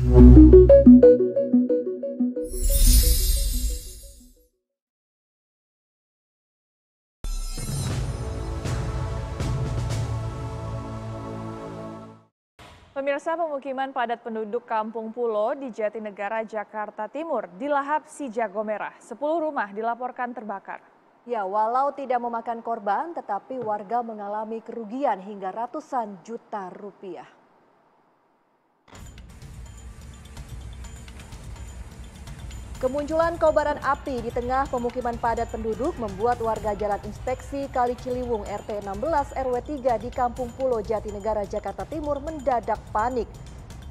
Pemirsa pemukiman padat penduduk Kampung Pulo di Jatinegara, Jakarta Timur dilahap si jago merah. Sepuluh rumah dilaporkan terbakar. Ya, walau tidak memakan korban, tetapi warga mengalami kerugian hingga ratusan juta rupiah. Kemunculan kobaran api di tengah pemukiman padat penduduk membuat warga Jalan Inspeksi Kali Ciliwung RT 16 RW 3 di Kampung Pulo Jatinegara, Jakarta Timur mendadak panik.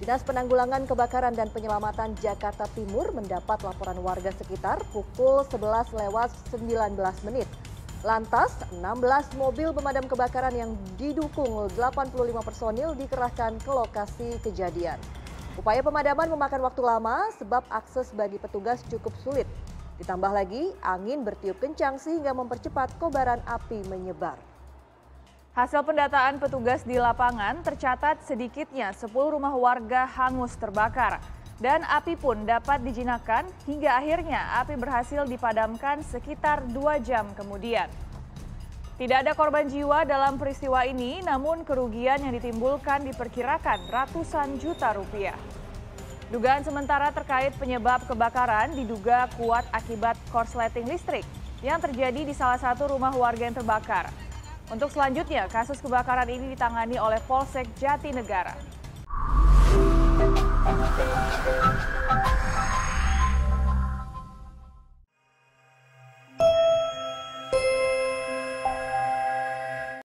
Dinas Penanggulangan Kebakaran dan Penyelamatan Jakarta Timur mendapat laporan warga sekitar pukul 11 lewat 19 menit. Lantas, 16 mobil pemadam kebakaran yang didukung 85 personil dikerahkan ke lokasi kejadian. Upaya pemadaman memakan waktu lama sebab akses bagi petugas cukup sulit. Ditambah lagi, angin bertiup kencang sehingga mempercepat kobaran api menyebar. Hasil pendataan petugas di lapangan tercatat sedikitnya 10 rumah warga hangus terbakar. Dan api pun dapat dijinakan hingga akhirnya api berhasil dipadamkan sekitar dua jam kemudian. Tidak ada korban jiwa dalam peristiwa ini, namun kerugian yang ditimbulkan diperkirakan ratusan juta rupiah. Dugaan sementara terkait penyebab kebakaran diduga kuat akibat korsleting listrik yang terjadi di salah satu rumah warga yang terbakar. Untuk selanjutnya, kasus kebakaran ini ditangani oleh Polsek Jatinegara.